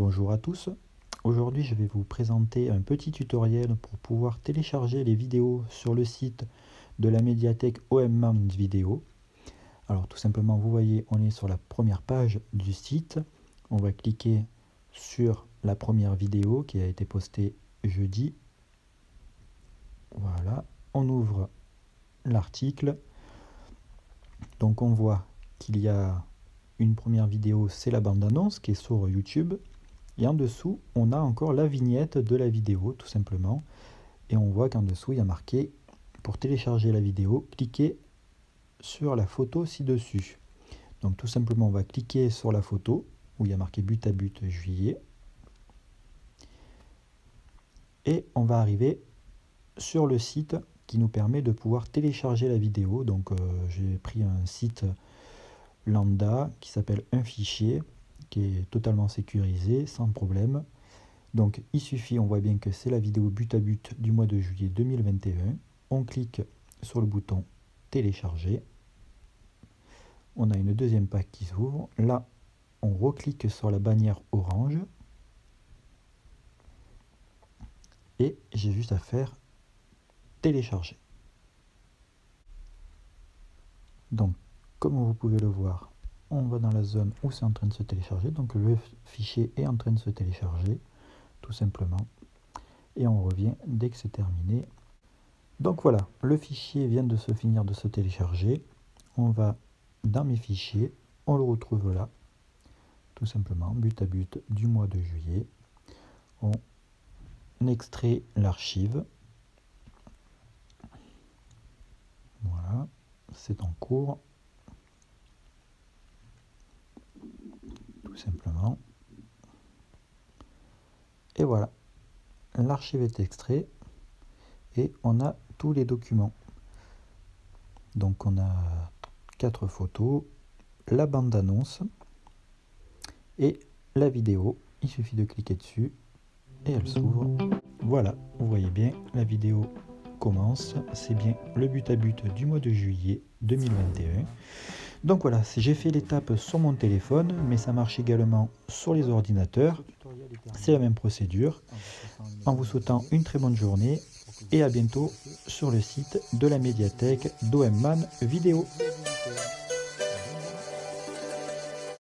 Bonjour à tous. Aujourd'hui, je vais vous présenter un petit tutoriel pour pouvoir télécharger les vidéos sur le site de la médiathèque OMMAN Vidéo. Alors tout simplement, vous voyez, on est sur la première page du site. On va cliquer sur la première vidéo qui a été postée jeudi. Voilà, on ouvre l'article. Donc on voit qu'il y a une première vidéo, c'est la bande-annonce qui est sur YouTube. Et en dessous, on a encore la vignette de la vidéo, tout simplement. Et on voit qu'en dessous, il y a marqué, pour télécharger la vidéo, cliquez sur la photo ci-dessus. Donc tout simplement, on va cliquer sur la photo, où il y a marqué but à but juillet. Et on va arriver sur le site qui nous permet de pouvoir télécharger la vidéo. Donc euh, j'ai pris un site lambda qui s'appelle un fichier qui est totalement sécurisé sans problème. Donc il suffit, on voit bien que c'est la vidéo but à but du mois de juillet 2021. On clique sur le bouton télécharger. On a une deuxième page qui s'ouvre. Là, on reclique sur la bannière orange. Et j'ai juste à faire télécharger. Donc comme vous pouvez le voir, on va dans la zone où c'est en train de se télécharger. Donc le fichier est en train de se télécharger, tout simplement. Et on revient dès que c'est terminé. Donc voilà, le fichier vient de se finir de se télécharger. On va dans mes fichiers, on le retrouve là, tout simplement, but à but du mois de juillet. On extrait l'archive. Voilà, c'est en cours. Simplement. Et voilà, l'archive est extrait et on a tous les documents. Donc on a quatre photos, la bande d'annonce et la vidéo. Il suffit de cliquer dessus et elle s'ouvre. Voilà, vous voyez bien, la vidéo commence. C'est bien le but à but du mois de juillet 2021. Donc voilà, j'ai fait l'étape sur mon téléphone, mais ça marche également sur les ordinateurs. C'est la même procédure. En vous souhaitant une très bonne journée et à bientôt sur le site de la médiathèque d'OMMAN Vidéo.